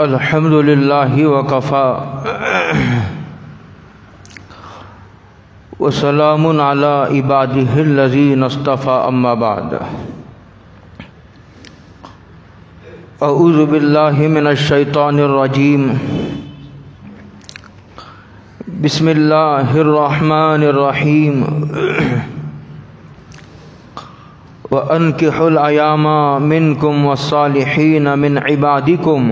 अल्हम्दुलिल्लाह वकफ़ा वसलामुन अला इबादिहिल्लज़ीन अस्तफ़ा अम्मा बाद अऊज़ु बिल्लाहि मिनश शैतानिर रजीम बिस्मिल्लाहिर रहमानिर रहीम व अनकिहुल अयामा मिनकुम वस्सालिहीन मिन इबादिकुम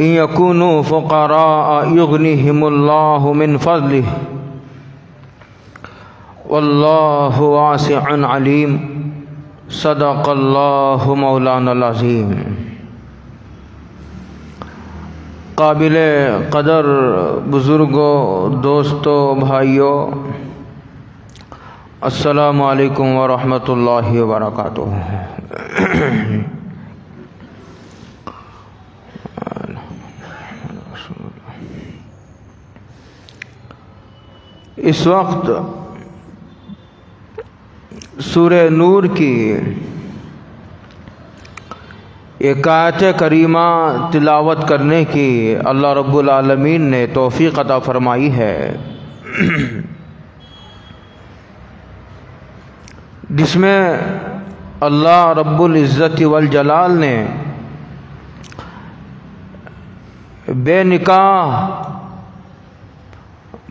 यकूनु फ़ुक़रा युगनिहिमुल्लाहु मिन फ़ज़लिह वल्लाहु अज़ीम काबिल कदर बुज़ुर्गों दोस्तों भाइयों अस्सलामु अलैकुम वरहमतुल्लाहि वबरकातुहू इस वक्त सूर नूर की एक आयत करीमा तिलावत करने की अल्लाह रब्बुल आलमीन ने तोफ़ी अता फ़रमाई है। जिसमें अल्लाह रब्बुल इज़्ज़त वल जलाल ने बेनिकाह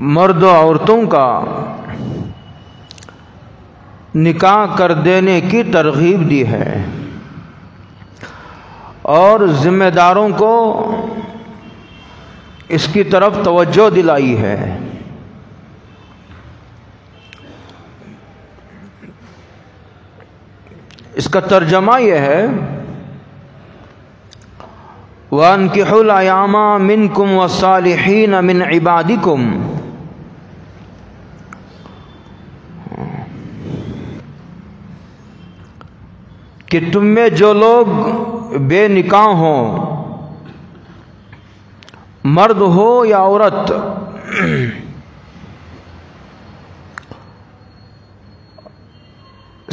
मर्द औरतों का निकाह कर देने की तरगीब दी है और ज़िम्मेदारों को इसकी तरफ़ तवज्जो दिलाई है। इसका तर्जमा यह है वन किहुलयामा मिन कुम वसालहीन मिन इबादिकुम। कि तुम में जो लोग बेनिकाह हों, मर्द हो या औरत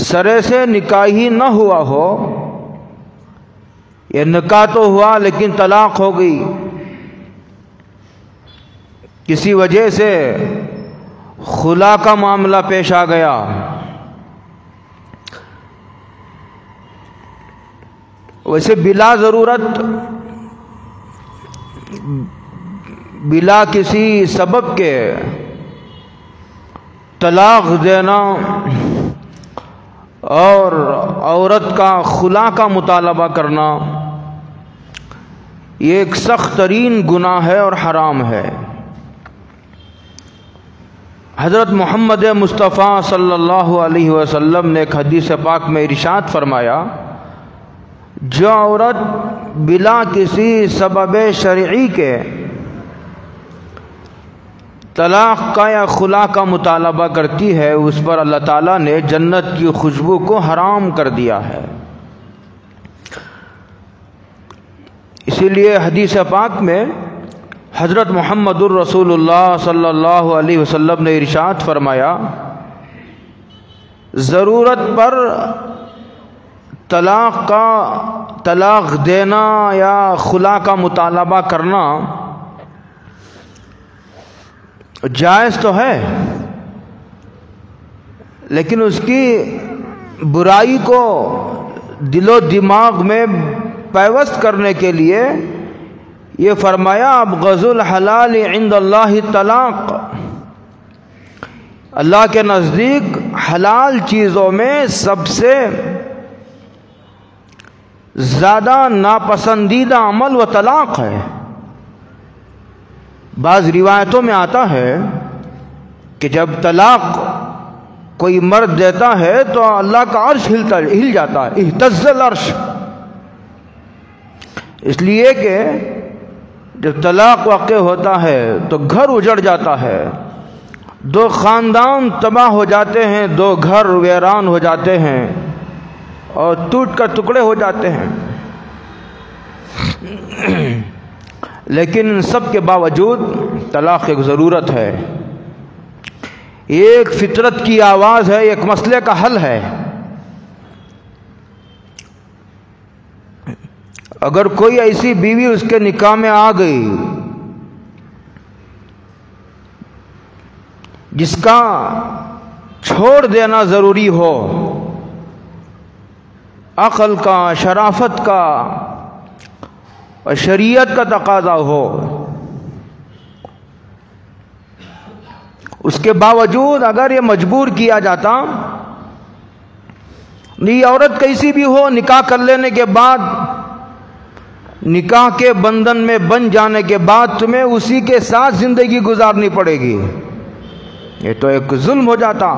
सरे से निकाह ही न हुआ हो। या निकाह तो हुआ, लेकिन तलाक हो गई। किसी वजह से खुला का मामला पेश आ गया। वैसे बिला ज़रूरत, बिला किसी सबब के तलाक देना और औरत का, खुला का मुतालबा करना, ये एक सख्त तरीन गुनाह है और हराम है। हज़रत मोहम्मद मुस्तफ़ा सल्लल्लाहु अलैहि वसल्लम ने एक हदीस पाक में इरशाद फरमाया, जो औरत बिला किसी सबब शर्ዒ के तलाक़ का या खुला का मुतालबा करती है, उस पर अल्लाह ताला ने जन्नत की खुशबू को हराम कर दिया है। इसीलिए हदीस पाक में हज़रत मोहम्मद रसूलुल्लाह सल्लल्लाहु अलैहि वसल्लम ने इरशाद फरमाया, ज़रूरत पर तलाक़ का, तलाक़ देना या खुला का मुतालबा करना जायज़ तो है, लेकिन उसकी बुराई को दिलो दिमाग में पैवस्त करने के लिए ये फरमाया, अब गज़ुल हलाल इंद तलाक़। अल्लाह के नज़दीक हलाल चीज़ों में सबसे ज़्यादा नापसंदीदा अमल व तलाक़ है। बाज़ रिवायतों में आता है कि जब तलाक़ कोई मर्द देता है तो अल्लाह का अर्श हिलता हिल जाता है। इhtज़ल अर्श। इसलिए कि जब तलाक़ वाक़ होता है तो घर उजड़ जाता है। दो ख़ानदान तबाह हो जाते हैं, दो घर वीरान हो जाते हैं और टूट कर टुकड़े हो जाते हैं। लेकिन इन सब के बावजूद तलाक़ एक ज़रूरत है। एक फितरत की आवाज़ है, एक मसले का हल है। अगर कोई ऐसी बीवी उसके निकाह में आ गई, जिसका छोड़ देना ज़रूरी हो, अक़ल का, शराफत का और शरीयत का तकाजा हो। उसके बावजूद अगर ये मजबूर किया जाता नहीं औरत कैसी भी हो, निकाह कर लेने के बाद, निकाह के बंधन में बन जाने के बाद तुम्हें उसी के साथ ज़िंदगी गुजारनी पड़ेगी। ये तो एक जुल्म हो जाता।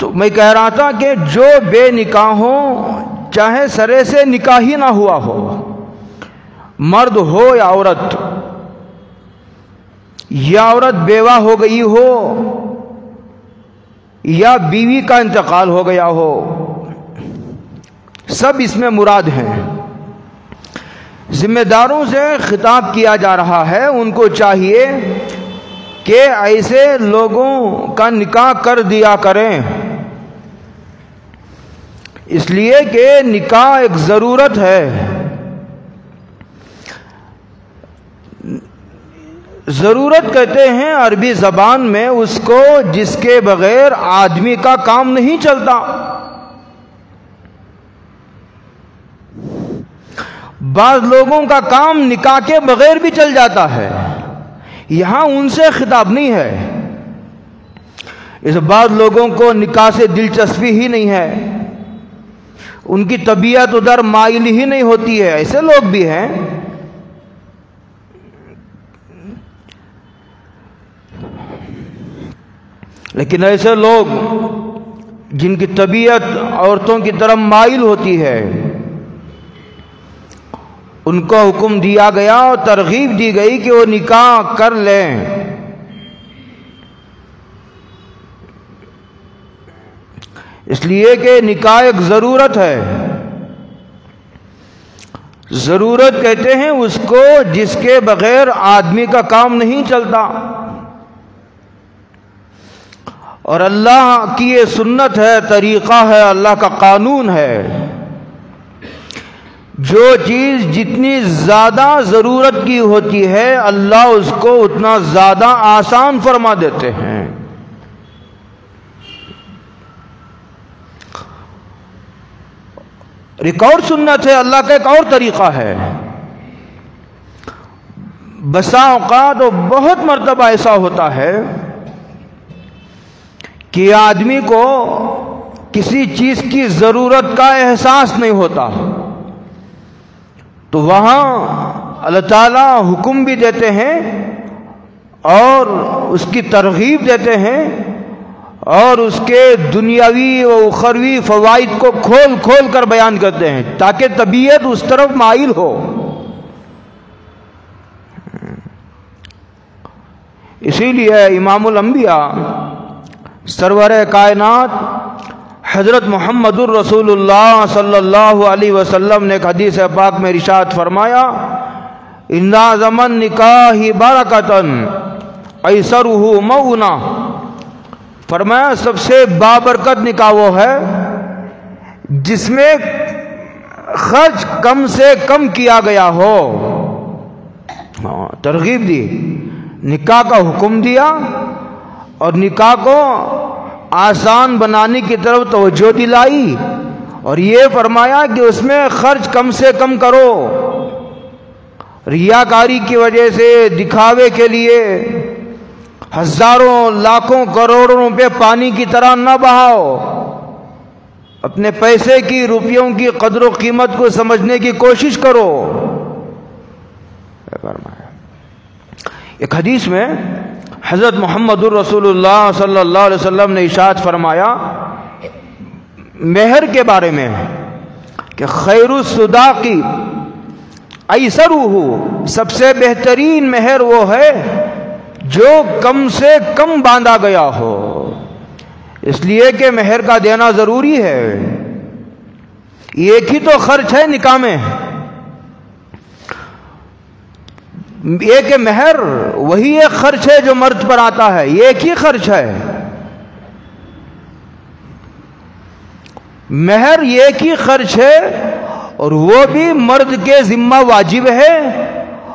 तो मैं कह रहा था कि जो बेनिकाह हो चाहे सरे से निकाह ही ना हुआ हो। मर्द हो या औरत या औरत बेवा हो गई हो, या बीवी का इंतकाल हो गया हो, सब इसमें मुराद हैं। जिम्मेदारों से खिताब किया जा रहा है, उनको चाहिए कि ऐसे लोगों का निकाह कर दिया करें। इसलिए कि निकाह एक ज़रूरत है। ज़रूरत कहते हैं अरबी ज़बान में उसको जिसके बगैर आदमी का काम नहीं चलता। बाद लोगों का काम निकाह के बगैर भी चल जाता है। यहाँ उनसे खिताब नहीं है। इस बाद लोगों को निकाह से दिलचस्पी ही नहीं है। उनकी तबीयत उधर माइल ही नहीं होती है, ऐसे लोग भी हैं। लेकिन ऐसे लोग जिनकी तबीयत औरतों की तरफ़ माइल होती है, उनको हुक्म दिया गया और तरगीब दी गई कि वो निकाह कर लें। इसलिए कि निकाह एक ज़रूरत है। ज़रूरत कहते हैं उसको जिसके बगैर आदमी का काम नहीं चलता। और अल्लाह की ये सुन्नत है, तरीक़ा है, अल्लाह का कानून है। जो चीज़ जितनी ज़्यादा ज़रूरत की होती है, अल्लाह उसको उतना ज़्यादा आसान फरमा देते हैं। एक और सुन्नत है, अल्लाह का एक और तरीक़ा है। बसा औकात और बहुत मरतबा ऐसा होता है कि आदमी को किसी चीज़ की ज़रूरत का एहसास नहीं होता। तो वहाँ अल्लाह ताला हुक्म भी देते हैं और उसकी तरगीब देते हैं और उसके दुनियावी व उखरवी फ़वाद को खोल खोल कर बयान करते हैं, ताकि तबीयत उस तरफ़ माइल हो। इसीलिए इमामुलम्बिया सरवर कायनात, हज़रत मोहम्मद रसूलुल्लाह सल्लल्लाहु अलैहि वसल्लम ने हदीस पाक में रिशात फरमाया इंदा जमन निकाह बरकतन ऐसर मऊना। फरमाया, सबसे बाबरकत निका वो है, जिसमें खर्च कम से कम किया गया हो। हाँ तरगीब दी, निकाह का हुक्म दिया और निकाह को आसान बनाने की तरफ़ तवज्जो दिलाई और ये फरमाया कि उसमें खर्च कम से कम करो। रियाकारी की वजह से दिखावे के लिए हज़ारों, लाखों, करोड़ों रुपए पानी की तरह न बहाओ। अपने पैसे की, रुपयों की, कदर कीमत को समझने की कोशिश करो। एक हदीस में हज़रत मोहम्मद रसूलुल्लाह सल्लल्लाहु अलैहि वसल्लम ने इशात फरमाया, मेहर के बारे में कि खैरुसदा की ऐसर सबसे बेहतरीन मेहर वो है जो कम से कम बांधा गया हो। इसलिए कि मेहर का देना ज़रूरी है। एक ही तो खर्च है निकाह में एक मेहर, वही एक खर्च है जो मर्द पर आता है। एक ही खर्च है। मेहर एक ही खर्च है और वो भी मर्द के जिम्मा वाजिब है।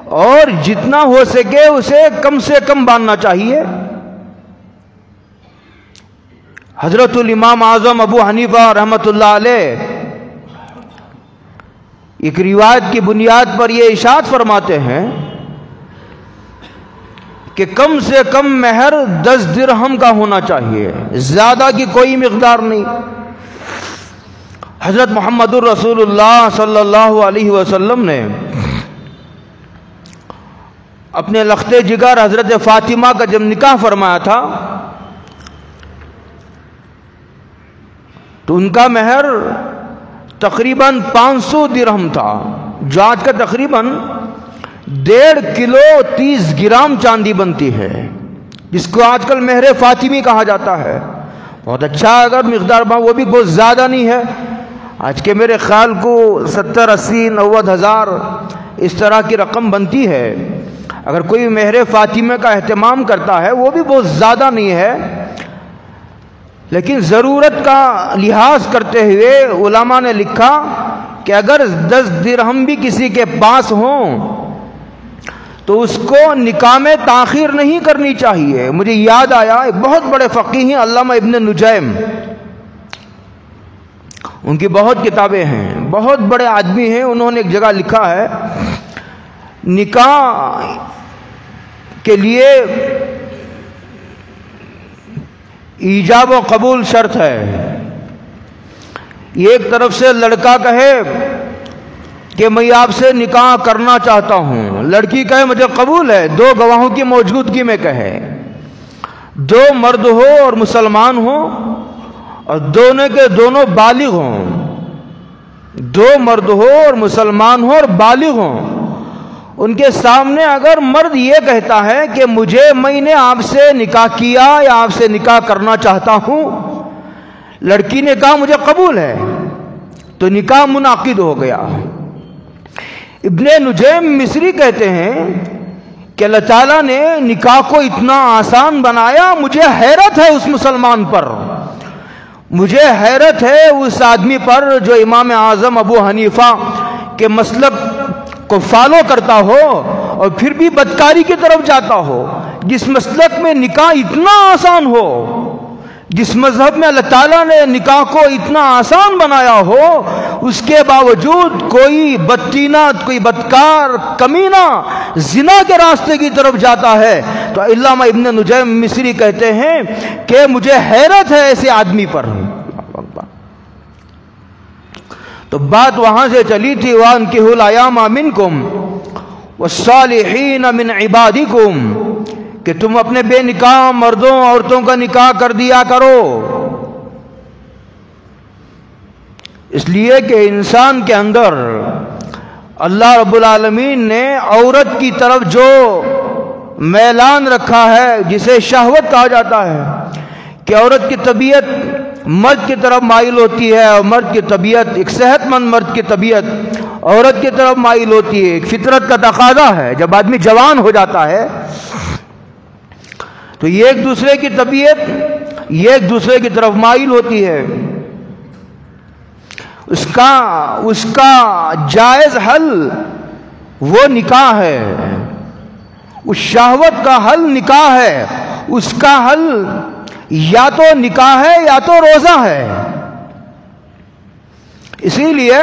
और जितना हो सके उसे कम से कम बांधना चाहिए। हजरतुल इमाम आज़म अबू हनीफा अलैह, एक रिवायत की बुनियाद पर यह इशाद फरमाते हैं कि कम से कम महर दस दिरहम का होना चाहिए, ज़्यादा की कोई मकदार नहीं। हज़रत मोहम्मद रसूलुल्लाह सल्लल्लाहु ने अपने लखते जिगर हज़रत फ़ातिमा का जब निकाह फरमाया था तो उनका महर तकरीबन 500 सौ दिरहम था। जो आज का तकरीबन डेढ़ किलो तीस ग्राम चांदी बनती है, जिसको आजकल मेहर फातिमी कहा जाता है। बहुत अच्छा अगर मकदार वो भी बहुत ज़्यादा नहीं है। आज के मेरे ख्याल को सत्तर, अस्सी नव्वद हज़ार इस तरह की रकम बनती है। अगर कोई मेहर फातिमे का अहतमाम करता है, वो भी बहुत ज़्यादा नहीं है। लेकिन ज़रूरत का लिहाज करते हुए उलामा ने लिखा कि अगर दस दिरहम भी किसी के पास हों तो उसको निकाम ताखिर नहीं करनी चाहिए। मुझे याद आया, एक बहुत बड़े फ़की हैं, अल्लामा इब्न नुजैम। उनकी बहुत किताबें हैं, बहुत बड़े आदमी हैं, उन्होंने एक जगह लिखा है निकाह के लिए ईजाब कबूल शर्त है। एक तरफ़ से लड़का कहे कि मैं आपसे निकाह करना चाहता हूँ। लड़की कहे, मुझे कबूल है। दो गवाहों की मौजूदगी में कहे, दो मर्द हो और मुसलमान हो और दोनों के दोनों बालिग हों। दो मर्द हो और मुसलमान हो और बालिग हों। उनके सामने अगर मर्द ये कहता है कि मुझे मैंने आपसे निकाह किया या आपसे निकाह करना चाहता हूँ, लड़की ने कहा, मुझे कबूल है। तो निकाह मुनाकिद हो गया। इब्ने नुजैम मिस्री कहते हैं कि अल्लाह ताला ने निकाह को इतना आसान बनाया, मुझे हैरत है उस मुसलमान पर। मुझे हैरत है उस आदमी पर जो इमाम आज़म अबू हनीफा के मसलब को फॉलो करता हो और फिर भी बदकारी की तरफ़ जाता हो, जिस मसलक में निकाह इतना आसान हो, जिस मज़हब में अल्लाह ताला ने निकाह को इतना आसान बनाया हो, उसके बावजूद कोई बदतीना, कोई बदकार, कमीना जिना के रास्ते की तरफ़ जाता है। तो अल्लामा इब्न नुजैम मिस्री कहते हैं कि मुझे हैरत है ऐसे आदमी पर। तो बात वहाँ से चली थी वान के हुलायाम अमिन कुम वसालहीन अमिन इबादी कुम कि तुम अपने बेनिकाह मर्दों औरतों का निकाह कर दिया करो। इसलिए कि इंसान के अंदर अल्लाह रब्बुल आलमीन ने औरत की तरफ़ जो मैलान रखा है, जिसे शहवत कहा जाता है, कि औरत की तबीयत मर्द की तरफ़ माइल होती है और मर्द की तबीयत, एक सेहतमंद मर्द की तबीयत औरत की तरफ़ माइल होती है। एक फितरत का तकाजा है। जब आदमी जवान हो जाता है तो ये एक दूसरे की तबीयत, ये एक दूसरे की तरफ़ माइल होती है। उसका उसका जायज़ हल वो निकाह है। उस शहवत का हल निकाह है। उसका हल या तो निकाह है या तो रोज़ा है। इसीलिए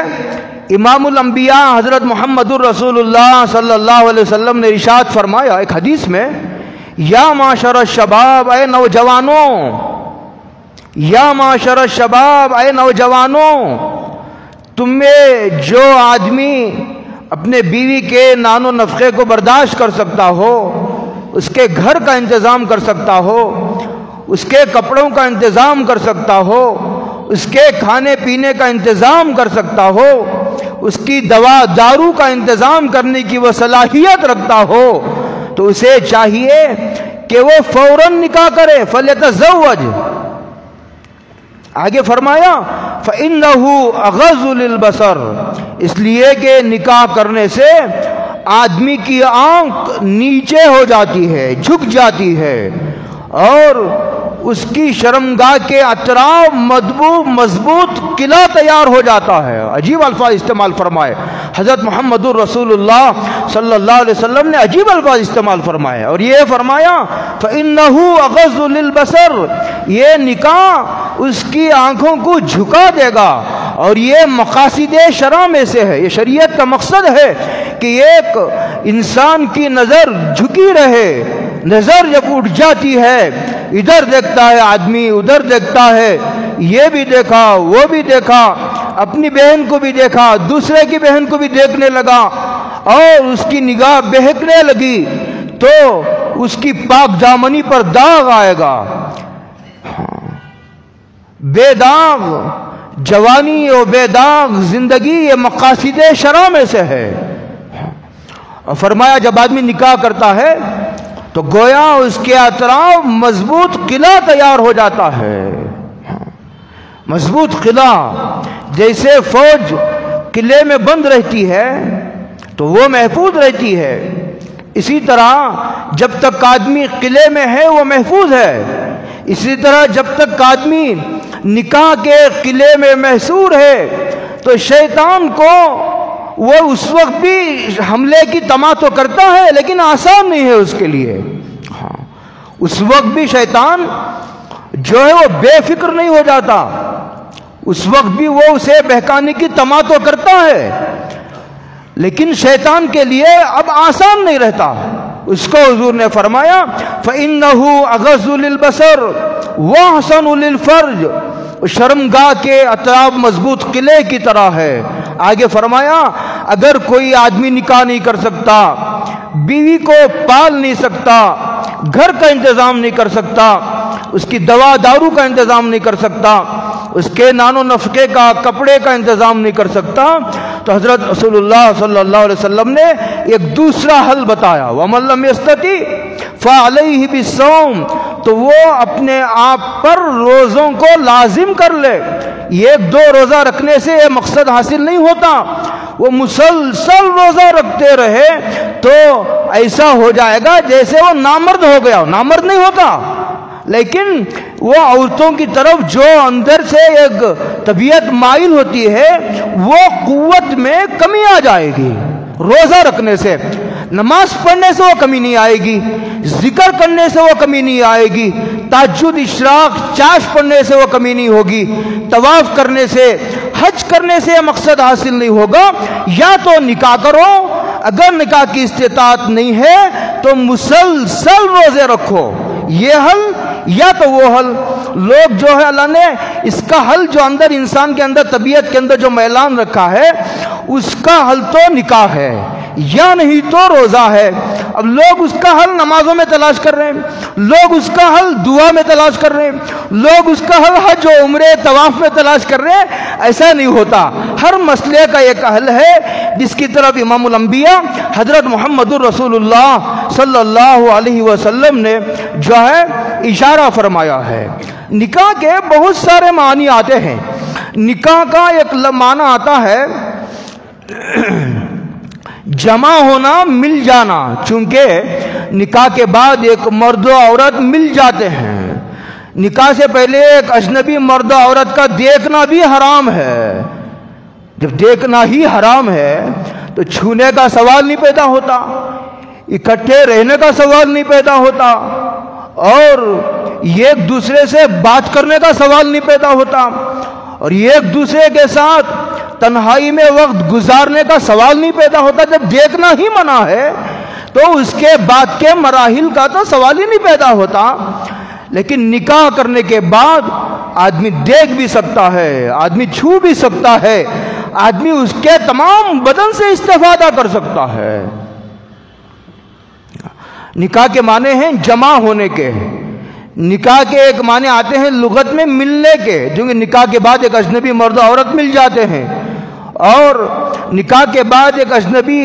इमामुल अंबिया हज़रत मोहम्मद रसूलुल्लाह सल्लल्लाहु अलैहि वसल्लम ने इशाद फरमाया एक हदीस में, या माशर शबाब ए नौजवानों, या माशर शबाब ए नौजवानों तुम में जो आदमी अपने बीवी के नानो नफ़े को बर्दाश्त कर सकता हो, उसके घर का इंतज़ाम कर सकता हो उसके कपड़ों का इंतज़ाम कर सकता हो, उसके खाने पीने का इंतज़ाम कर सकता हो, उसकी दवा दारू का इंतज़ाम करने की वह सलाहियत रखता हो तो उसे चाहिए कि वो फ़ौरन निकाह करे फल जवज आगे फरमाया फ़िन अगजुलबसर इसलिए कि निकाह करने से आदमी की आँख नीचे हो जाती है, झुक जाती है और उसकी शर्मगाह के अतराव मज़बूत मज़बूत किला तैयार हो जाता है। अजीब अल्फाज इस्तेमाल फरमाए। हज़रत मोहम्मद रसूलुल्लाह सल्लल्लाहु अलैहि वसल्लम ने अजीब अल्फाज इस्तेमाल फरमाए और ये फरमाया फ़िन्नहू अगज़ुलबसर ये निकाह उसकी आँखों को झुका देगा और ये मकासद शरा में से है। ये शरीयत का मकसद है कि एक इंसान की नज़र झुकी रहे। नज़र जब उठ जाती है इधर देखता है आदमी, उधर देखता है। ये भी देखा, वो भी देखा, अपनी बहन को भी देखा, दूसरे की बहन को भी देखने लगा और उसकी निगाह बहकने लगी। तो उसकी पाक दामनी पर दाग आएगा। बेदाग, जवानी और बेदाग ज़िंदगी ये मकासद शरा में से है। फरमाया, जब आदमी निकाह करता है तो गोया उसके अतराव मज़बूत किला तैयार हो जाता है। मज़बूत किला, जैसे फौज किले में बंद रहती है तो वो महफूज रहती है। इसी तरह जब तक आदमी किले में है, वो महफूज है। इसी तरह जब तक आदमी निकाह के किले में महसूर है तो शैतान को वो उस वक्त भी हमले की तमा तो करता है, लेकिन आसान नहीं है उसके लिए। हाँ। उस वक्त भी शैतान जो है वो बेफिक्र नहीं हो जाता। उस वक्त भी वो उसे बहकाने की तमा तो करता है, लेकिन शैतान के लिए अब आसान नहीं रहता। उसको हजूर ने फरमाया फ़िन अगजुल बसर वह फ़र्ज़। शर्मगाह के अतराब मज़बूत किले की तरह है। आगे फरमाया, अगर कोई आदमी निकाह नहीं कर सकता, बीवी को पाल नहीं सकता, घर का इंतज़ाम नहीं कर सकता, उसकी दवा दारू का इंतज़ाम नहीं कर सकता, उसके नानो नफके का, कपड़े का इंतज़ाम नहीं कर सकता तो हज़रत रसूलुल्लाह सल्लल्लाहु अलैहि वसल्लम ने एक दूसरा हल बताया वमल्लम यस्तती फ़ालही भी सोम तो वो अपने आप पर रोज़ों को लाजिम कर ले। एक दो रोज़ा रखने से ये मकसद हासिल नहीं होता। वो मुसलसल रोज़ा रखते रहे तो ऐसा हो जाएगा जैसे वो नामर्द हो गया। नामर्द नहीं होता। लेकिन वो औरतों की तरफ़ जो अंदर से एक तबीयत माइल होती है, वो कुत में कमी आ जाएगी रोज़ा रखने से। नमाज़ पढ़ने से वो कमी नहीं आएगी, ज़िक्र करने से वो कमी नहीं आएगी, ताजुद, इशराक, चाश पढ़ने से वो कमी नहीं होगी, तवाफ करने से, हज करने से मकसद हासिल नहीं होगा। या तो निकाह करो, अगर निकाह की इस्तात नहीं है तो मुसलसल रोज़े रखो। ये हल या तो वो हल? लोग जो है, अल्लाह ने इसका हल जो अंदर, इंसान के अंदर, तबीयत के अंदर जो मैलान रखा है, उसका हल तो निकाह है। या नहीं तो रोज़ा है। अब लोग उसका हल नमाजों में तलाश कर रहे हैं। लोग उसका हल दुआ में तलाश कर रहे हैं। लोग उसका हल हज उम्र, तवाफ में तलाश कर रहे हैं। ऐसा नहीं होता। हर मसले का एक हल है, जिसकी तरफ़ इमामबिया हज़रत मोहम्मद रसूलुल्लाह सल्लल्लाहु अलैहि वसल्लम ने जो है, इशारा फरमाया है। निकाह के बहुत सारे मानी आते हैं। निकाह का एक माना आता है जमा होना मिल जाना, चूँकि निकाह के बाद एक मर्द औरत मिल जाते हैं। निकाह से पहले एक अजनबी मर्द औरत का देखना भी हराम है। जब देखना ही हराम है तो छूने का सवाल नहीं पैदा होता, इकट्ठे रहने का सवाल नहीं पैदा होता, और एक दूसरे से बात करने का सवाल नहीं पैदा होता, और एक दूसरे के साथ तन्हाई में वक्त गुजारने का सवाल नहीं पैदा होता। जब देखना ही मना है तो उसके बाद के मराहिल का तो सवाल ही नहीं पैदा होता। लेकिन निकाह करने के बाद आदमी देख भी सकता है, आदमी छू भी सकता है, आदमी उसके तमाम बदन से इस्तेफादा कर सकता है। निकाह के माने हैं जमा होने के। निकाह के एक माने आते हैं लुगत में मिलने के, जो निकाह के बाद एक अजनबी मर्द औरत मिल जाते हैं। और निकाह के बाद एक अजनबी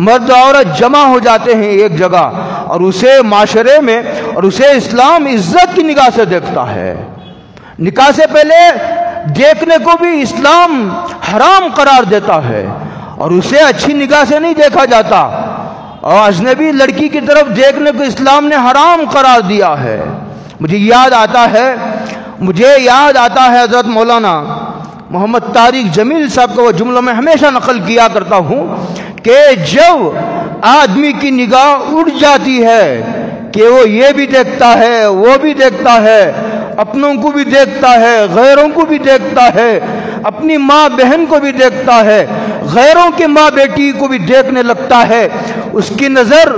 मर्द औरत जमा हो जाते हैं एक जगह, और उसे माशरे में और उसे इस्लाम इज़्ज़त की निगाह से देखता है। निकाह से पहले देखने को भी इस्लाम हराम करार देता है और उसे अच्छी निगाह से नहीं देखा जाता। और अजनबी लड़की की तरफ़ देखने को इस्लाम ने हराम करार दिया है। मुझे याद आता है, मुझे याद आता है हज़रत मौलाना मोहम्मद तारिक जमील साहब का वह जुमला में हमेशा नकल किया करता हूँ कि जब आदमी की निगाह उड़ जाती है कि वो ये भी देखता है, वो भी देखता है, अपनों को भी देखता है, गैरों को भी देखता है, अपनी माँ बहन को भी देखता है, गैरों की माँ बेटी को भी देखने लगता है, उसकी नज़र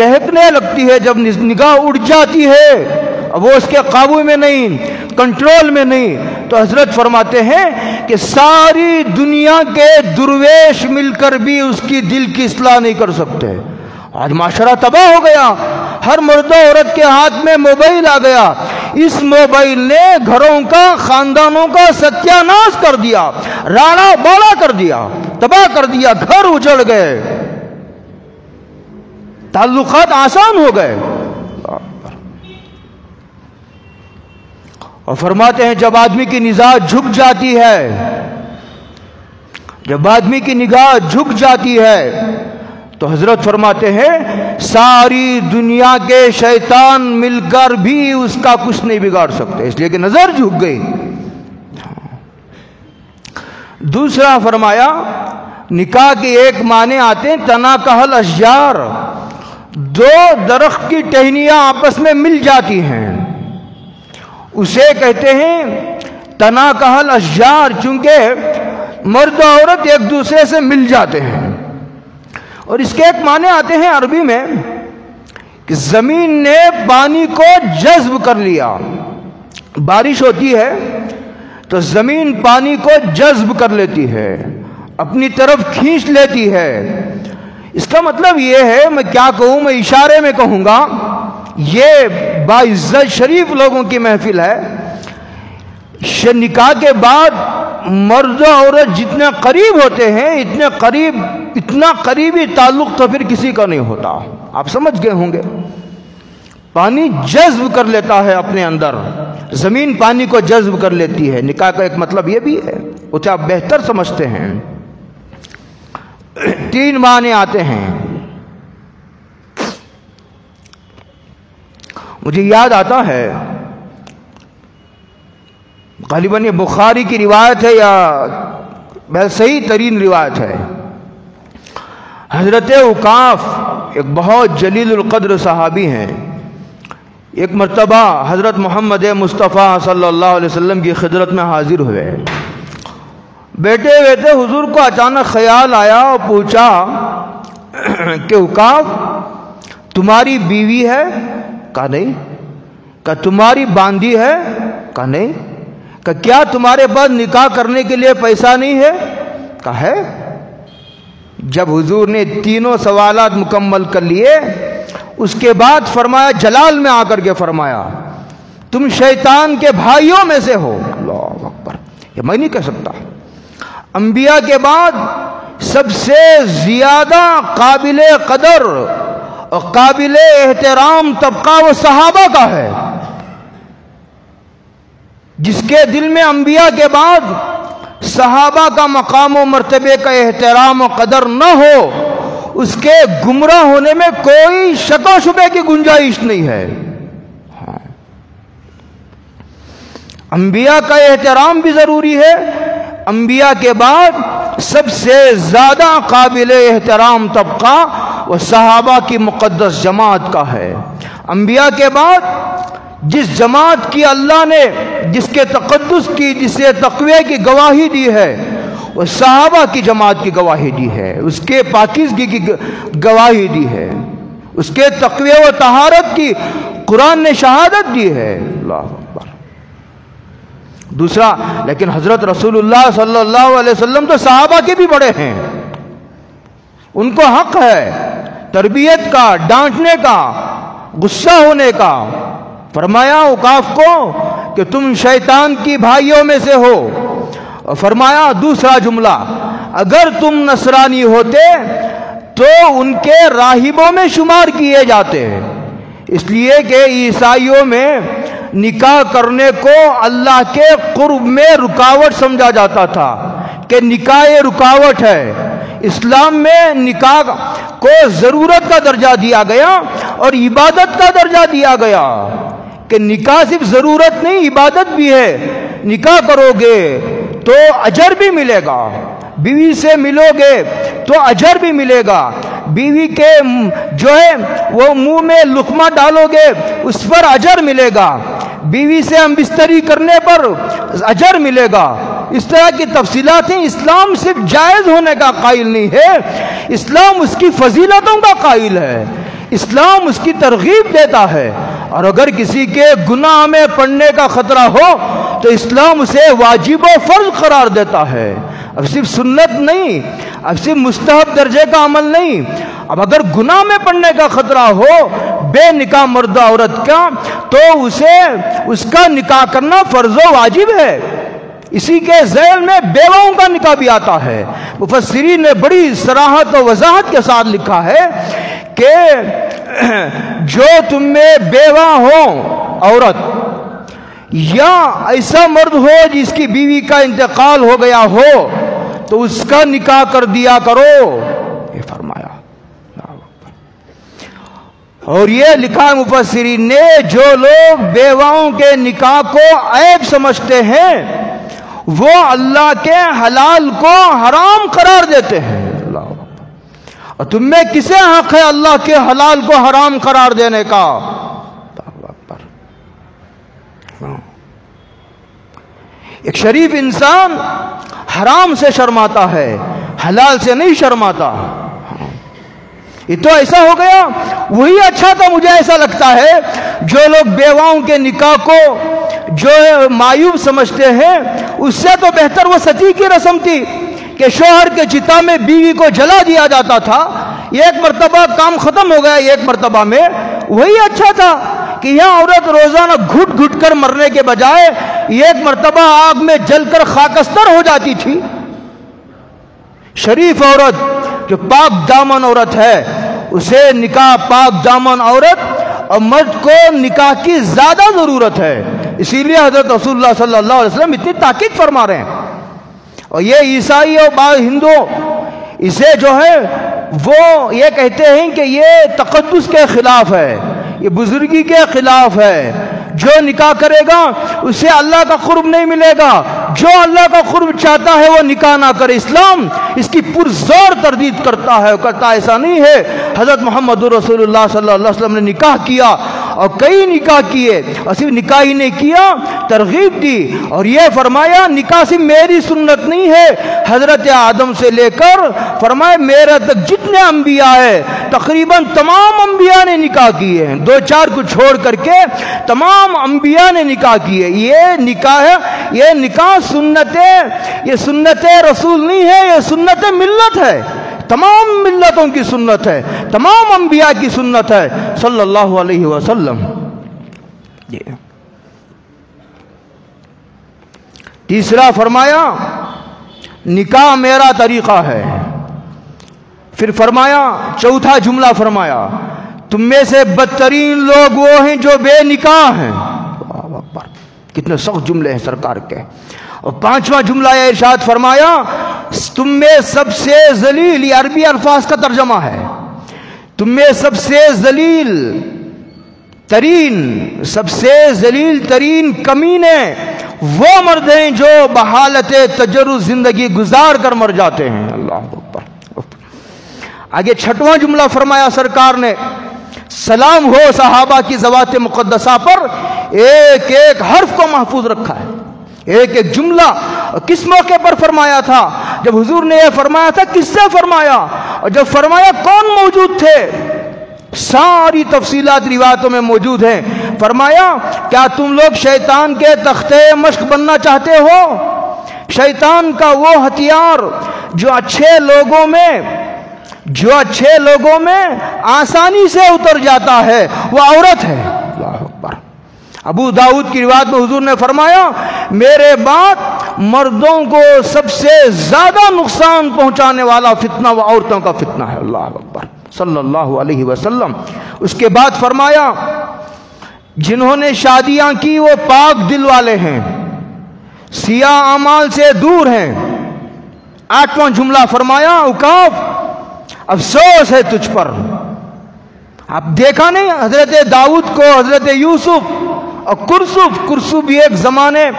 बहकने लगती है जब निगाह उड़ जाती है। वो उसके काबू में नहीं कंट्रोल में नहीं। तो हज़रत फरमाते हैं कि सारी दुनिया के दुर्वेश मिलकर भी उसकी दिल की इसलाह नहीं कर सकते। आज माशरा तबाह हो गया। हर मर्द औरत के हाथ में मोबाइल आ गया। इस मोबाइल ने घरों का, खानदानों का सत्यानाश कर दिया। राणा बाड़ा कर दिया, तबाह कर दिया, घर उजड़ गए। ताल्लुकात आसान हो गए। और फरमाते हैं, जब आदमी की निगाह झुक जाती है, जब आदमी की निगाह झुक जाती है तो हज़रत फरमाते हैं, सारी दुनिया के शैतान मिलकर भी उसका कुछ नहीं बिगाड़ सकते। इसलिए कि नज़र झुक गई। दूसरा फरमाया, निकाह के एक माने आते हैं, तना कहल अशजार। दो दरख्त की टहनियाँ आपस में मिल जाती हैं। उसे कहते हैं, तना कहल अशजार चूँकि मर्द औरत एक दूसरे से मिल जाते हैं। और इसके एक माने आते हैं अरबी में कि ज़मीन ने पानी को जज्ब कर लिया। बारिश होती है तो ज़मीन पानी को जज्ब कर लेती है, अपनी तरफ़ खींच लेती है। इसका मतलब यह है, मैं क्या कहूँ, मैं इशारे में कहूँगा, ये बाइज्जत शरीफ लोगों की महफिल है। निकाह के बाद मर्द औरत जितने करीब होते हैं, इतने करीब, इतना करीबी ताल्लुक तो फिर किसी का नहीं होता। आप समझ गए होंगे। पानी जज्ब कर लेता है अपने अंदर। ज़मीन पानी को जज्ब कर लेती है। निकाह का एक मतलब यह भी है। उसे आप बेहतर समझते हैं। तीन माने आते हैं। मुझे याद आता है। गालिबन ये बुखारी की रिवायत है या वह सही तरीन रिवायत है। हज़रत उकाफ एक बहुत जलीलकद्र सहाबी हैं। एक मरतबा हज़रत मोहम्मद मुस्तफ़ा सल्लल्लाहु अलैहि वसल्लम की खिदरत में हाजिर हुए बैठे बैठे हुजूर को अचानक ख्याल आया और पूछा कि उकाफ, तुम्हारी बीवी है? कहा नहीं? का तुम्हारी बांदी है? कहा नहीं? का क्या तुम्हारे पास निकाह करने के लिए पैसा नहीं है? कहा है? जब हुजूर ने तीनों सवाल मुकम्मल कर लिए, उसके बाद फरमाया, जलाल में आकर के फरमाया, तुम शैतान के भाइयों में से हो। अकबर। ये मैं नहीं कह सकता। अंबिया के बाद सबसे ज़्यादा काबिल कदर और काबिल एहतराम तबका वो सहाबा का है, जिसके दिल में अंबिया के बाद सहाबा का मकाम व मरतबे का एहतराम और कदर न हो, उसके गुमराह होने में कोई शको शुबे की गुंजाइश नहीं है हाँ। अंबिया का एहतराम भी ज़रूरी है अंबिया के बाद सबसे ज़्यादा काबिल एहतराम तबका वह सहाबा की मुक़दस जमात का है। अंबिया के बाद जिस जमात की अल्लाह ने, जिसके तकदस की, जिसे तकवे की गवाही दी है वह सहाबा की जमात की गवाही दी है, उसके पाकिजगी की गवाही दी है, उसके तकवे व तहारत की कुरान ने शहादत दी है। दूसरा, लेकिन हज़रत रसूलुल्लाह सल्लल्लाहु अलैहि वसल्लम तो सहाबा के भी बड़े हैं। उनको हक है। तरबियत का, डांटने का, गुस्सा होने का, फरमाया उकाफ को कि तुम शैतान की भाइयों में से हो। और फरमाया दूसरा जुमला, अगर तुम नसरानी होते तो उनके राहिबों में शुमार किए जाते। इसलिए कि ईसाइयों में निकाह करने को अल्लाह के कुर्ब में रुकावट समझा जाता था कि निकाह रुकावट है। इस्लाम में निकाह को ज़रूरत का दर्जा दिया गया और इबादत का दर्जा दिया गया कि निकाह सिर्फ़ ज़रूरत नहीं, इबादत भी है। निकाह करोगे तो अजर भी मिलेगा। बीवी से मिलोगे तो अजर भी मिलेगा। बीवी के जो है, वो मुँह में लुकमा डालोगे, उस पर अजर मिलेगा। बीवी से हम बिस्तरी करने पर अजर मिलेगा। इस तरह की तफसीलात इस्लाम सिर्फ़ जायज़ होने का कायल नहीं है। इस्लाम उसकी फजीलतों का कायल है। इस्लाम उसकी तरगीब देता है। और अगर किसी के गुनाह में पड़ने का खतरा हो तो इस्लाम उसे वाजिब फ़र्ज़ करार देता है। अब सिर्फ़ सुन्नत नहीं, अब सिर्फ़ मुस्तहब दर्जे का अमल नहीं। अब अगर गुनाह में पड़ने का खतरा हो, बेनिकाह मर्द औरत का तो उसे, उसका निकाह करना फ़र्ज़ वाजिब है। इसी के जैल में बेवाओं का निकाह भी आता है। मुफसरी ने बड़ी सराहत और वजाहत के साथ लिखा है कि जो तुम में बेवा हो, औरत, या ऐसा मर्द हो जिसकी बीवी का इंतकाल हो गया हो तो उसका निकाह कर दिया करो, ये फरमाया। और ये लिखा मुफसरी ने, जो लोग बेवाओं के निकाह को ऐब समझते हैं वो अल्लाह के हलाल को हराम करार देते हैं। और तुम में किसे हक है अल्लाह के हलाल को हराम करार देने का? एक शरीफ इंसान हराम से शर्माता है, हलाल से नहीं शर्माता। ये तो ऐसा हो गया। वही अच्छा था मुझे ऐसा लगता है, जो लोग बेवाओं के निकाह को जो मायूब समझते हैं, उससे तो बेहतर वो सती की रस्म थी। कि शोहर के चिता में बीवी को जला दिया जाता था। एक मरतबा काम खत्म हो गया एक मरतबा में। वही अच्छा था कि यह औरत रोज़ाना घुट घुट कर मरने के बजाय एक मरतबा आग में जलकर खाकस्तर हो जाती थी। शरीफ औरत जो पाक दामन औरत है, उसे निकाह पाक दामन औरत और मर्द को निकाह की ज़्यादा ज़रूरत है। इसीलिए हज़रत रसूलुल्लाह सल्लल्लाहु अलैहि वसल्लम इतनी ताकीद फरमा रहे हैं। और ये ईसाई और बाद हिंदू, इसे जो है, वो ये कहते हैं कि ये तकदस के खिलाफ है, ये बुजुर्गी के खिलाफ है। जो निकाह करेगा, उसे अल्लाह का खुरब नहीं मिलेगा जो अल्लाह का खुरब चाहता है, वो निकाह ना करे। इस्लाम इसकी पुरजोर तरदीद करता है करता ऐसा नहीं है। हज़रत मोहम्मद रसोल्ला सल्लल्लाहु ने निकाह किया। और कई निकाह किए। और सिर्फ़ निकाह ही नहीं किया, तरगीब दी और यह फरमाया, निकाह सिर्फ़ मेरी सुन्नत नहीं है, हज़रत आदम से लेकर फरमाए, मेरे तक जितने अम्बिया है, तकरीबन तमाम अम्बिया ने निकाह किए हैं। दो चार को छोड़ करके तमाम अम्बिया ने निकाह किए। ये निकाह है, ये निकाह सुन्नत, ये सुन्नत रसूल नहीं है, ये सुन्नत मिल्लत है। तमाम मिल्लतों की सुन्नत है, तमाम अंबिया की सुन्नत है, सल्लल्लाहु अलैहि वसल्लम। तीसरा फरमाया, निकाह मेरा तरीका है। फिर फरमाया, चौथा जुमला फरमाया, तुम में से बदतरीन लोग वो हैं जो बेनिकाह हैं। कितने सख्त जुमले हैं सरकार के। और पांचवा जुमला इरशाद फरमाया तुम में सबसे जलील ये अरबी अल्फाज का तर्जमा है। तुम में सबसे जलील तरीन, सबसे जलील तरीन कमीने वो मर्द हैं जो बहालत तजरु ज़िंदगी गुजार कर मर जाते हैं। अल्लाह आगे छठवां जुमला फरमाया, सरकार ने, सलाम हो सहाबा की जवात मुकदसा पर एक एक हर्फ को महफूज रखा है। एक एक जुमला किस मौके पर फरमाया था? जब हुजूर ने यह फरमाया था, किससे फरमाया? और जब फरमाया, कौन मौजूद थे? सारी तफसीलात रिवायतों में मौजूद हैं। फरमाया, क्या तुम लोग शैतान के तख्ते मश्क बनना चाहते हो? शैतान का वो हथियार जो अच्छे लोगों में, जो अच्छे लोगों में आसानी से उतर जाता है, वो औरत है। अबू दाऊद की रिवायत में हुजूर ने फरमाया, मेरे बाद मर्दों को सबसे ज़्यादा नुकसान पहुँचाने वाला फितना व औरतों का फितना है। अल्लाह अकबर। सल्लल्लाहु अलैहि वसल्लम। उसके बाद फरमाया, जिन्होंने शादियाँ की वो पाक दिल वाले हैं, सिया अमाल से दूर हैं। आठवां जुमला फरमाया, उकाफ, अफसोस है तुझ पर। आप देखा नहीं, हज़रत दाऊद को हज़रत यूसुफ और कुरसुफ कुरसुफ भी एक ज़माने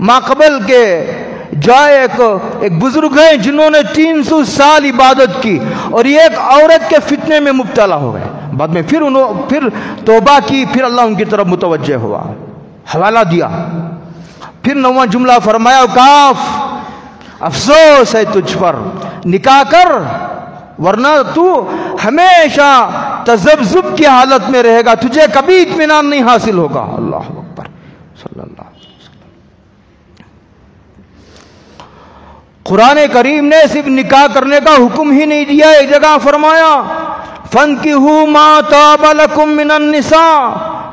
माकबल के जाए एक एक बुज़ुर्ग हैं जिन्होंने 300 साल इबादत की और ये एक औरत के फितने में मुबतला हो गए। बाद में फिर उन्होंने फिर तोबा की, फिर अल्लाह उनकी तरफ़ मुतवजह हुआ। हवाला दिया। फिर नवा जुमला फरमाया, काफ, अफसोस है तुझ पर। निकाह कर वरना तू हमेशा तजब्जुब की हालत में रहेगा, तुझे कभी इतमान नहीं हासिल होगा। अल्लाह अकबर। सल्लल्लाहु कुरान करीम ने सिर्फ़ निकाह करने का हुक्म ही नहीं दिया, एक जगह फरमाया फन की हु मातबलकुम मिनसा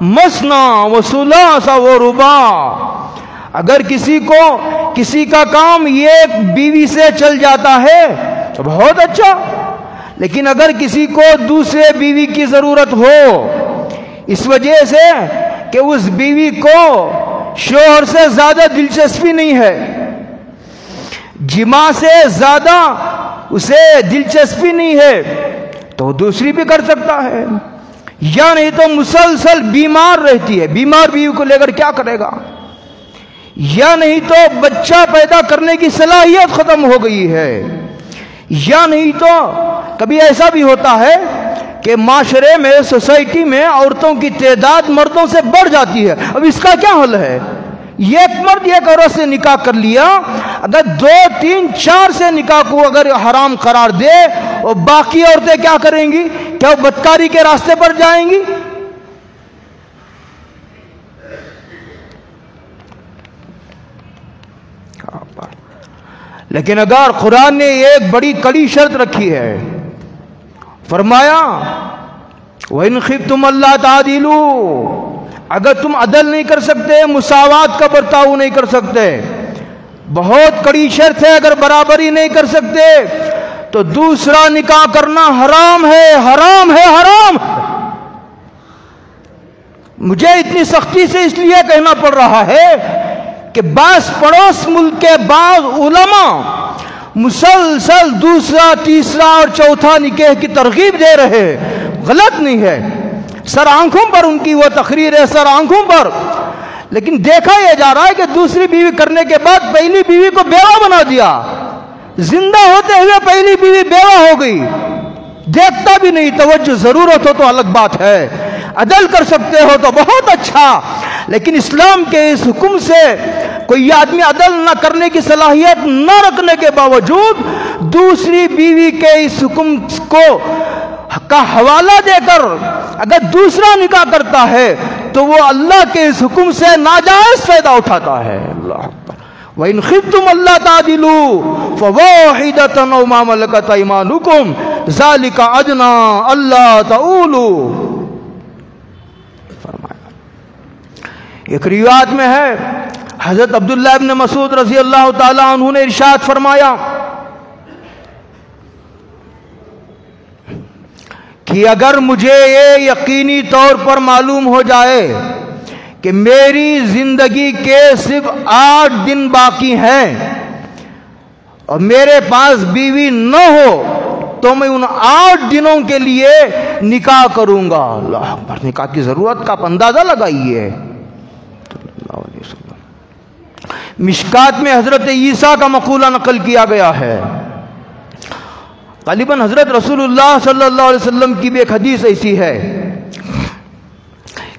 मसना वसुला सा वो रुबा। अगर किसी को किसी का काम ये बीवी से चल जाता है तो बहुत अच्छा। लेकिन अगर किसी को दूसरे बीवी की ज़रूरत हो, इस वजह से कि उस बीवी को शोहर से ज़्यादा दिलचस्पी नहीं है, जिमा से ज़्यादा उसे दिलचस्पी नहीं है तो दूसरी भी कर सकता है। या नहीं तो मुसलसल बीमार रहती है। बीमार बीवी को लेकर क्या करेगा? या नहीं तो बच्चा पैदा करने की सलाहियत खत्म हो गई है। या नहीं तो कभी ऐसा भी होता है कि माशरे में, सोसाइटी में औरतों की तादाद मर्दों से बढ़ जाती है। अब इसका क्या हल है? एक मर्द एक औरत से निकाह कर लिया, अगर दो, तीन, चार से निकाह को अगर हराम करार दे और बाकी औरतें क्या करेंगी? क्या बदकारी के रास्ते पर जाएँगी? लेकिन अगर कुरान ने एक बड़ी कड़ी शर्त रखी है फरमाया वह खिब तुम अल्लाह तादिलू. अगर तुम अदल नहीं कर सकते, मुसावात का बर्ताव नहीं कर सकते, बहुत कड़ी शर्त है, अगर बराबरी नहीं कर सकते तो दूसरा निकाह करना हराम है हराम है, हराम। मुझे इतनी सख्ती से इसलिए कहना पड़ रहा है कि बास पड़ोस मुल्क के बाद उलमा मुसलसल दूसरा, तीसरा और चौथा निकेह की तरकीब दे रहे गलत नहीं है। सर आँखों पर उनकी वो तकरीर है, सर आँखों पर। लेकिन देखा यह जा रहा है कि दूसरी बीवी करने के बाद पहली बीवी को बेवा बना दिया। ज़िंदा होते हुए पहली बीवी बेवा हो गई। देखता भी नहीं तवज्जो ज़रूरत हो तो अलग बात है। अदल कर सकते हो तो बहुत अच्छा। लेकिन इस्लाम के इस हुक्म से कोई आदमी अदल न करने की सलाहियत न रखने के बावजूद दूसरी बीवी के इस हुक्म को का हवाला देकर अगर दूसरा निकाह करता है तो वो अल्लाह के इस हुक्म से नाजायज फ़ायदा उठाता है। अल्लाह वह खिब तुम अल्लाह तादिलू फ़वाहिदतन मामलकत ईमानुकुम ज़ालिका अजना अल्लाह तऊलू एक रिवायत में है हज़रत अब्दुल्ला इब्न मसूद रज़ी अल्लाह तआला ने इरशाद फरमाया कि अगर मुझे ये यकीनी तौर पर मालूम हो जाए कि मेरी ज़िंदगी के सिर्फ़ आठ दिन बाकी हैं और मेरे पास बीवी न हो तो मैं उन आठ दिनों के लिए निकाह करूँगा। अल्लाह पर निकाह की ज़रूरत का अंदाज़ा लगाइए। मिशकात में हज़रत ईसा का मकूला नकल किया गया है। गालिबन हज़रत रसूलुल्लाह सल्लल्लाहु अलैहि वसल्लम की भी एक हदीस ऐसी है।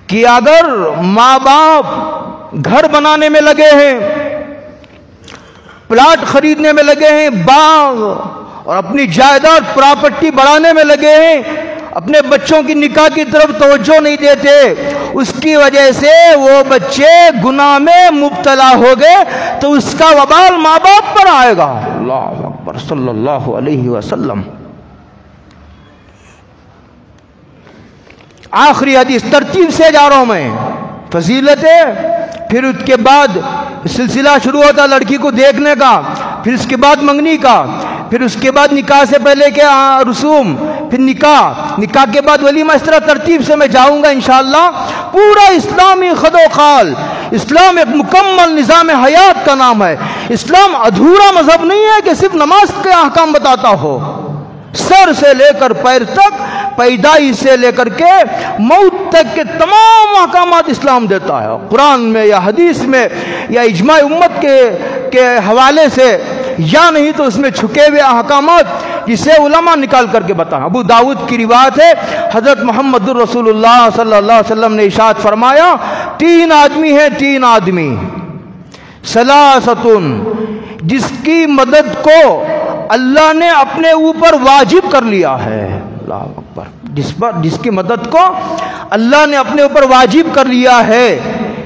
कि अगर माँ बाप घर बनाने में लगे हैं, प्लाट खरीदने में लगे हैं, बाग और अपनी जायदाद, प्रॉपर्टी बढ़ाने में लगे हैं, अपने बच्चों की निकाह की तरफ़ तोज्जो नहीं देते, उसकी वजह से वो बच्चे गुनाह में मुबतला हो गए तो उसका वबाल माँ बाप पर आएगा। अल्लाह अकबर सल्लल्लाहु अलैहि वसल्लम। आखिरी हदीस तरतीब से जा रहा हूँ मैं। फजीलत है, फिर उसके बाद सिलसिला शुरू होता लड़की को देखने का, फिर उसके बाद मंगनी का, फिर उसके बाद निकाह से पहले के रसूम, फिर निकाह। निकाह के बाद वलीमा इस तरह तरतीब से मैं जाऊँगा इन पूरा इस्लामी खदो खाल इस्लाम एक मुकम्मल निज़ाम हयात का नाम है। इस्लाम अधूरा मज़हब नहीं है कि सिर्फ़ नमाज़ के अहकाम बताता हो। सर से लेकर पैर तक, पैदाई से लेकर के मौत तक के तमाम अहकाम इस्लाम देता है। कुरान में या हदीस में या इजमा उम्मत के के हवाले से, या नहीं तो उसमें छुके हुए अहकाम जिसे उलमा निकाल करके बता। अबू दाऊद की रिवायत है, हज़रत मोहम्मद रसूलुल्लाह ने इशात फरमाया, तीन आदमी हैं, तीन आदमी। सलासतुन, जिसकी मदद को अल्लाह ने अपने ऊपर वाजिब कर लिया है। अकबर। जिस पर, जिसकी मदद को अल्लाह ने अपने ऊपर वाजिब कर लिया है,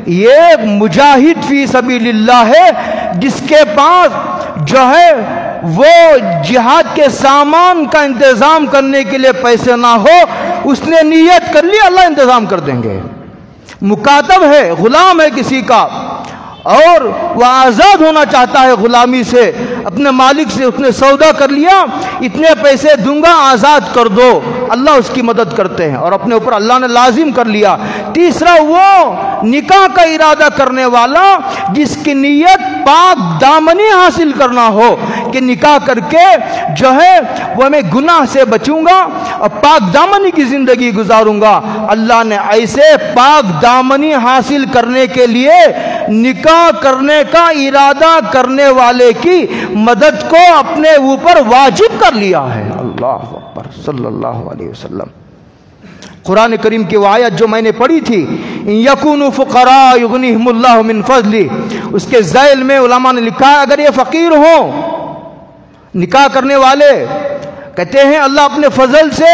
ये मुजाहिद फ़ी सबीलिल्लाह है, जिसके पास जो है, वो जिहाद के सामान का इंतज़ाम करने के लिए पैसे ना हो, उसने नीयत कर ली अल्लाह इंतज़ाम कर देंगे। मुकातब है, गुलाम है किसी का। और वह आज़ाद होना चाहता है ग़ुलामी से। अपने मालिक से उसने सौदा कर लिया, इतने पैसे दूँगा, आज़ाद कर दो। अल्लाह उसकी मदद करते हैं और अपने ऊपर अल्लाह ने लाजिम कर लिया। तीसरा वो निकाह का इरादा करने वाला, जिसकी नीयत पाक दामनी हासिल करना हो, कि निकाह करके जो है वो मैं गुनाह से बचूँगा और पाक दामनी की ज़िंदगी गुजारूँगा। अल्लाह ने ऐसे पाक दामनी हासिल करने के लिए निकाह करने का इरादा करने वाले की मदद को अपने ऊपर वाजिब कर लिया है। अल्लाह सल्लल्लाहु अलैहि वसल्लम। कुरान करीम की आयत जो मैंने पढ़ी थी यकून फ़करा फजली उसके जैल में उलमा ने लिखा है, अगर ये फ़कीर हो, निकाह करने वाले, कहते हैं अल्लाह अपने फजल से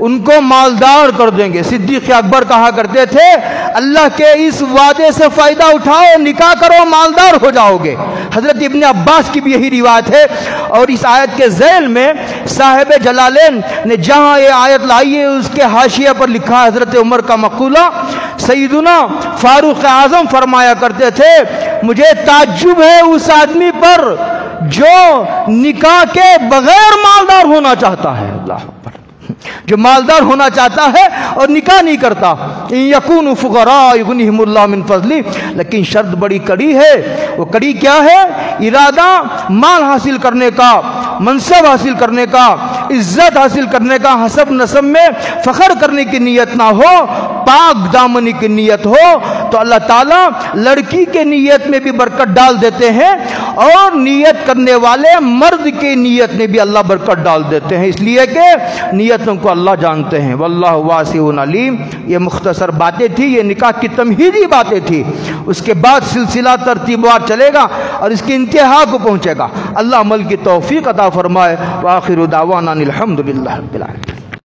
उनको मालदार कर देंगे। सिद्दीक अकबर कहा करते थे, अल्लाह के इस वादे से फ़ायदा उठाओ, निकाह करो, मालदार हो जाओगे। हज़रत इबन अब्बास की भी यही रिवायत है। और इस आयत के जैल में साहेब जलालेन ने जहाँ ये आयत लाई है, उसके हाशिया पर लिखा हज़रत उमर का मकूला, सईदुना फारूक आज़म फरमाया करते थे, मुझे ताजुब है उस आदमी पर जो निकाह के बगैर मालदार होना चाहता है। अल्लाह। जो मालदार होना चाहता है और निकाह नहीं करता। यकून फ़ुकरा फजली। लेकिन शर्त बड़ी कड़ी है। वो कड़ी क्या है? इरादा माल हासिल करने का, मनसब हासिल करने का, इज़्ज़त हासिल करने का, हसब नसब में फ़ख्र करने की नीयत ना हो। पाक दामनी की नीयत हो तो अल्लाह ताला लड़की के नीयत में भी बरकत डाल देते हैं और नीयत करने वाले मर्द की नीयत में भी अल्लाह बरकत डाल देते हैं। इसलिए कि नीयतों को अल्लाह जानते हैं। वल्लाह वासिन अलीम। ये मुख्तसर बातें थी, ये निकाह की तमहीदी बातें थी। उसके बाद सिलसिला तरतीबवार चलेगा और इसकी इंतहा को पहुँचेगा। अल्लाह अमल की तोफ़ी अता फ़रमाए। वाखिर दावाना अलहमदिल्ला